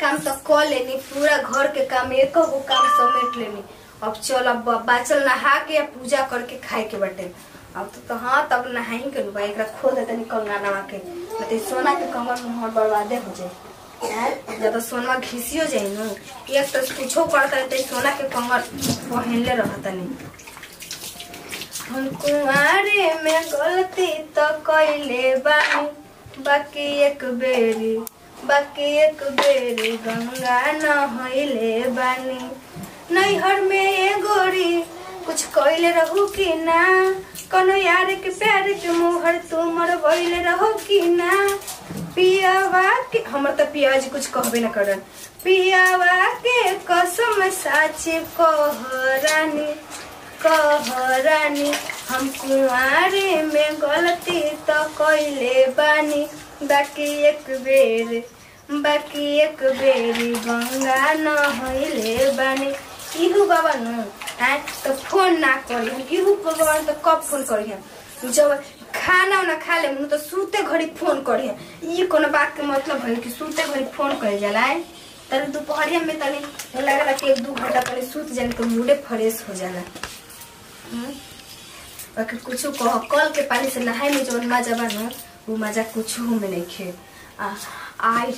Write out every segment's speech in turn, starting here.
काम तो कर लेनी पूरा घर के काम एक गो काम समेट लेनी। अब चल अब बाचल नहा के पूजा करके खाए के बटे। अब तो, तो हाँ तब नहाई के बा एकरा खोल देते निकल नवा के तो सोना के कमर मुहर बर्बादे हो जाए जब सोनमा घिसियो जाई नु एक तो कुछो करता है तो सोना के कमर पहनले रहता नहीं हम कुंवारे में गलती तो कैले बानी बाकी एक बेरी। बाकी एक बेरी गंगा नहैले बानी। नैहर में गोरी, कुछ कैले रहू कि ना? कोनो यार के प्यार के मुहर तुमर बैले रहो कि ना? पियावा के, हमर तो पियाजी कुछ कहबे न करन। पियावा के कसम साची कहरानी कहरानी हम कुंवारे में गलती तो कैले बानी। बाकी एक बेर, बाकी एक बेरी गंगा नहैले बानी। इहू बाबा नु आए तो फ़ोन ना करी इहू भगवान तो कब फ़ोन करी जब खाना उना खा ले तो सूते घड़ी फ़ोन करी कोनो बात के मतलब है कि सूते घड़ी फ़ोन करे जाला है तनी दोपहरिया में तनी लगला कि एक दू घंटा तनी सूत जाने तो मूडे फ्रेश हो जाला? बाकी कुछ कह, कल के पानी से नहाए में जवन मज़ा बा वो मजा कुछ में नहीं खे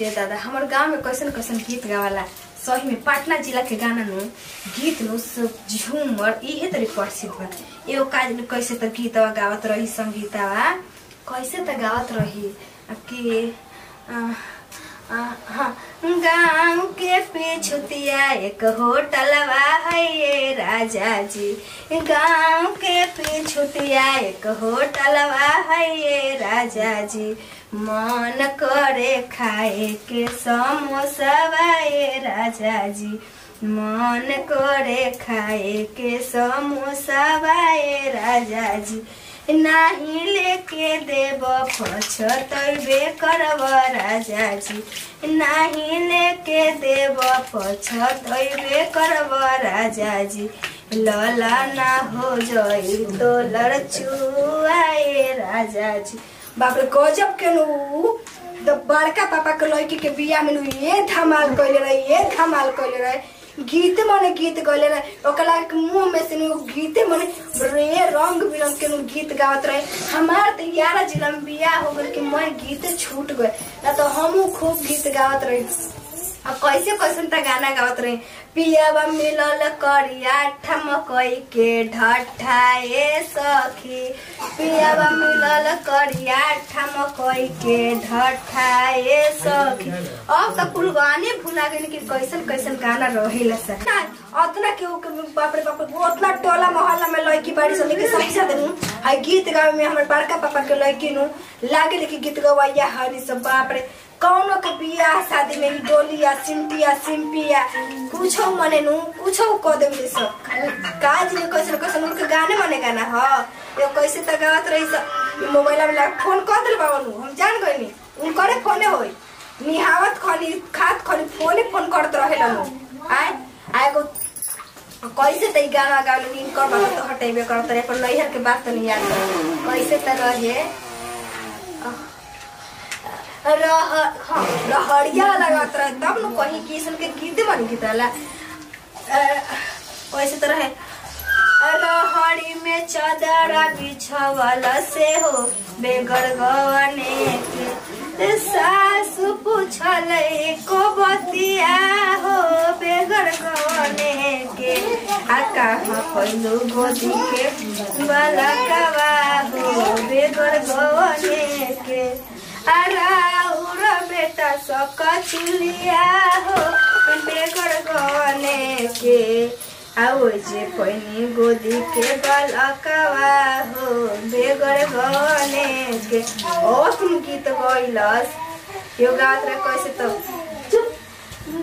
रे दादा हमार गांव में कैसन कैसन गीत गावाला। सही में पटना जिला के गाना नु गीत नु सब झूमर इहे तरी प्रसिद्ध बा। एगो काज नु कैसे त गीतवा गावत रही संगीतवा कैसे त गावत रही? कि गाँव के पिछुतिया एक होटलवा है ये राजा जी गाँव के पिछुतिया एक होटलवा है ये राजा जी मन करे खाए के समोसवा ये राजा जी मन करे खाए के समोसवा ये राजा जी नाही लेके देव पछतैबे करब राजा जी नाही लेके देव पछतैबे करब राजा जी लला ना हो जाई तो लड़चुआए राजा जी बाप रे गजब के नु बड़का पापा के लड़की के बियाह में ये धमाल कइले रहे, ये धमाल कइले रहे। गीत मने गीत गले रहे। मुँह में से गीत मने रे रंग बिरंग के गीत गावत रहे। हमार तो ग्यारह जिला में बियाह हो गए कि मैं गीत छूट गए। ना तो हमू खूब गीत गावत रहे। अब कैसे कैसन त गाना गावत रहे? पियाबा मिलल करिया ठमकई के ढठाए सखी। पियाबा मिलल करिया ठमकई के ढठाए सखी। अब त कुल गाने भुला गए कि कैसन कैसन गाना रहेला सा। अतना के बाप रे बाप उतना टोला मोहल्ला में लड़की बाड़ी सब लेके समझा देनु। हाय गीत गावे में हमर बड़का पापा के लड़की नु, लागे लेके गीत गवाइया हरी सब, बाप रे। कौनो के बियाह शादी में डोलिया, सिंटिया, सिंपिया, कुछो मने नु, कुछो क देबे सब काज ने कैसे कैसे उनके गाने मने गाना, ह। यो कैसे त रही सब मोबाइल में फ़ोन कर दिल बाबा हम जान गइनी उनकरे फोने होई। निहावत खाली, खात खाली फोने फ़ोन करत रहेला नु। आय आएगो कैसे त गाना गावल नीन कर बाबा तो हटेबे करत रहे पर नैहर के बात नहीं याद कैसे त रहे? रह हाँ रहड़िया लगात रहे, तब न कहीं किस्म के गीत बन गीत वैसे तो रहे। रहड़ी में चादरा बिछवल से हो बेगर गवने के। सासु पूछल को बतिया हो बेगर गवने के। आ कहाँ पैलू गोदी के बलकवा हो बेगर गवने के। अराउर बेटा सक चुलिया हो बेगर गवने के। आओ जे पैनी गोदी के बलकवा हो बेगर गवने के। ओ, तुम गीत गइलस। यो गात रे कैसे तो?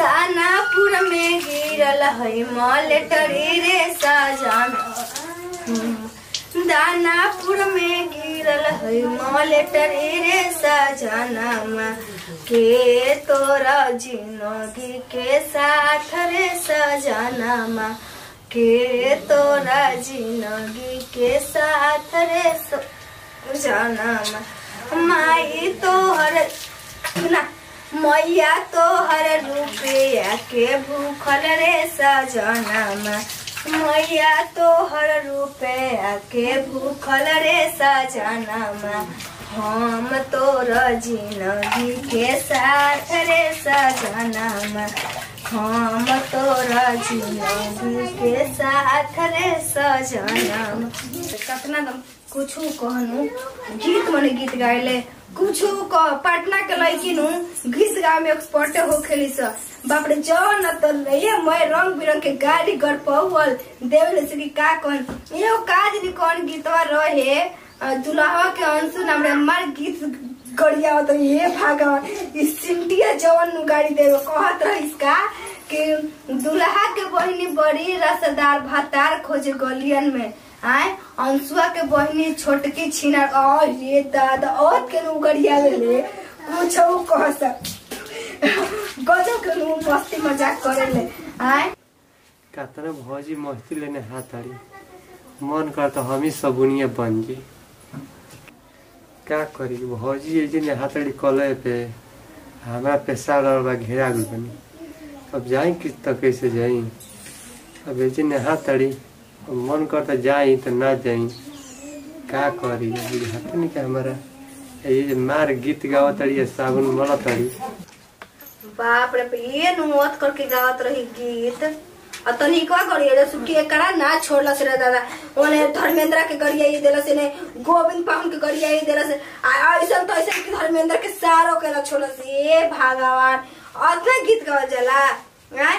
दानापुर में गिरल है मलेटरी रे सजन। दानापुर में गिरल है मलेटरी रे सजनमा के तोरा ज़िंदगी के साथ रे सजनमा के तोरा ज़िंदगी के साथ रे सजनमा माई तोहर, ना, मैया तोहर रुपया के भूखल रे सजनमा मैया तोहर रुपया के भूखल रे सजनमा हम तोर ज़िंदगी के साथ रे सजनमा हम तोर ज़िंदगी के साथ रे सजनमा कतना दम। कुछ कहनु? गीत मने गीत गाइले कुछ पटना के लड़की नु गीत में एक्सपर्ट हो खेली स। बाप रे जौन न तो रंग बिरंग के गाड़ी गड़ पहुल देवले से कि का कौन? यो काज नि कौन गीतवा रहे? दुल्हा के अंशु नाम रे मार गीत गड़िया तो ये भगवान इस सिंटिया जवन गाड़ी देवे। कहत रहिस का कि दुल्हा के बहिनी बड़ी रसदार, भातार खोजे गलियन में। आए, अंशुआ के बहिनी छोटकी छिना आ, ये दादा औत के नु गड़िया ले कुछ कह सक। गजब के नु मस्ती मज़ाक करे ले। आए। कातना भौजी मस्ती लेने हाथ आड़ी मन कर तो हम ही सबुनिया बन जी का करी? भौजी ये जी हाथ आड़ी कले पे, हमारा पैसा बा घेरा गल बनी। अब जाई किस तक कैसे जाई? अब ये जी हाथ आड़ी मन कर तो जाई तो ना जाई। का करी? हाथ नहीं का हमारा ये मार गीत गावत ताड़ी साबुन मलत ताड़ी बाप रे ये नुवत करके गावत रही गीत। और तनिकवा गड़िया रे सुखी, एकरा ना छोड़लस रे दादा। ओने धर्मेंद्र के गड़िया ये देलस ने गोविंद पाहुन के गड़िया ये देलस। आ ऐसा तो ऐसा कि धर्मेंद्र के सारो के ना छोड़लस। ये भगवान अतना गीत गावल जाला। आय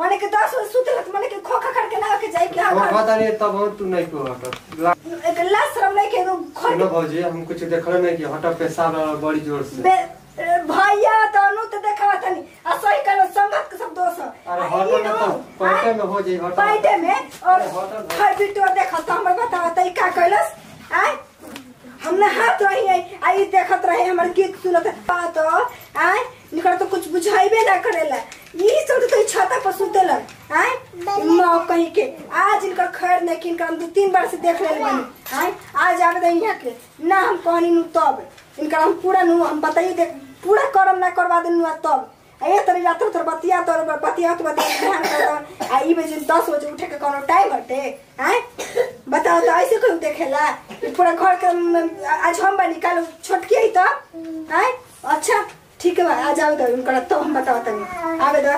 माने कि 10 बजे सुतलत माने कि खोखा करके ना के जाई कि हाँ पता नहीं तब हम तू नहीं को हटत ला- एक लास्ट शर्म नहीं के खोल सुनो भौजी हम कुछ देखल नहीं कि हटा पेशाब बड़ी ज़ोर से भैया तो अनु तो देखा तनी आ सही कर संगत के सब दोष अरे हटो ना तो पैटे में हो जाई हटो पैटे में और हटो ना। हर बिटो देखा तो हमर बतावा तई का कैलस आय हमने हाथ रही है आई देखत रहे हमर गीत सुनत। बात आय निकर तो कुछ बुझाइबे ना करेला ई तो छाता पर माँ कहीं के आज इनकर खैर नहीं किन हम दो तीन बार से देख ले बानी। आय आज आवे दे यहाँ के ना हम कहनी नु तब। इनकर हम पूरा नु हम बताइए देख पूरा करम ना करवा देनु तब। आ ये तरी रात तर बतिया तर बतिया तो बतिया ध्यान कर आ ई बजे 10 बजे उठे के कोनो टाइम हटे हैं बताओ तो ऐसे कोई देखेला पूरा घर के आज हम बनी कल छोटकी आई तो हैं अच्छा ठीक है बा, आ जाओ तो उनका तो हम बताओ तनी। आवे दो